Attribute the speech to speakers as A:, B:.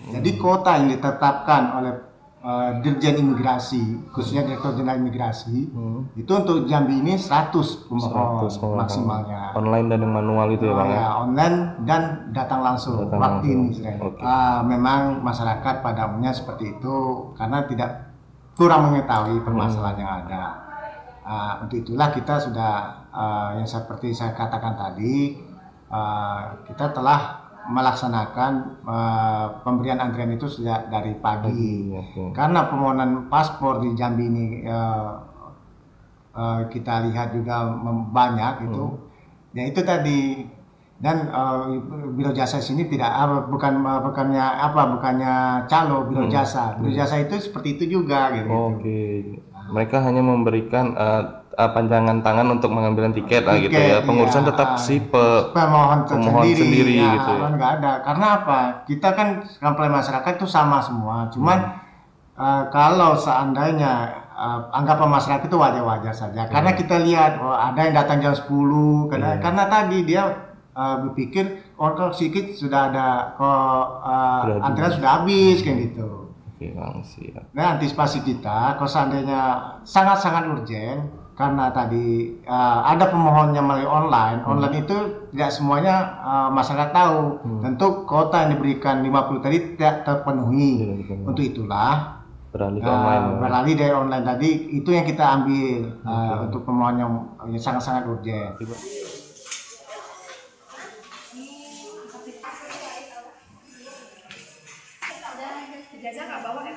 A: Jadi kota yang ditetapkan oleh uh, Dirjen Imigrasi, khususnya Direktur Jenderal Imigrasi,
B: Hmm.
A: itu untuk Jambi ini 100 pemohon
B: 100 pemohon.
A: maksimalnya.
B: Online dan yang manual itu ya
A: Oh,
B: bang ya.
A: ya, online dan datang langsung
B: Datang
A: waktu
B: langsung.
A: ini.
B: Oke.
A: Ah, memang masyarakat pada umumnya seperti itu karena tidak kurang mengetahui permasalahan yang ada. Ah, untuk itulah kita sudah ah, yang seperti saya katakan tadi ah, kita telah melaksanakan ah, pemberian antrian itu sejak dari pagi.
B: Oke.
A: Karena permohonan paspor di Jambi ini eh, eh, kita lihat juga banyak itu, ya itu tadi dan eh, biro jasa sini tidak apa bukan eh, bukannya apa bukannya calo biro jasa biro jasa itu seperti itu juga gitu.
B: Oke. Mereka hanya memberikan eh, panjangan tangan untuk mengambil tiket lah gitu
A: Tiket,
B: ya. Pengurusan
A: iya.
B: tetap si pe
A: pemohon
B: Pemohon
A: tersendiri
B: sendiri
A: ya,
B: gitu ya.
A: kan nggak ada karena apa kita kan komplain masyarakat itu sama semua cuman
B: Hmm.
A: eh, kalau seandainya eh, anggapan masyarakat itu wajar-wajar saja karena kita lihat oh, ada yang datang jam 10 karena
B: Iya.
A: karena tadi dia eh, berpikir oh kok sedikit sudah ada kok
B: Sudah
A: antrian sudah habis kayak gitu
B: Bang siap.
A: Nah, antisipasi kita, kalau seandainya sangat-sangat urgen, karena tadi uh, ada pemohonnya melalui online,
B: Hmm.
A: online itu tidak semuanya uh, masyarakat tahu. Tentu kota yang diberikan 50 tadi tidak terpenuhi.
B: Tidak terpenuhi.
A: Untuk itulah
B: Beralih ke
A: uh,
B: online.
A: beralih dari online tadi itu yang kita ambil uh, untuk pemohon yang sangat-sangat urgen.
C: Ijazah nggak bawa ya?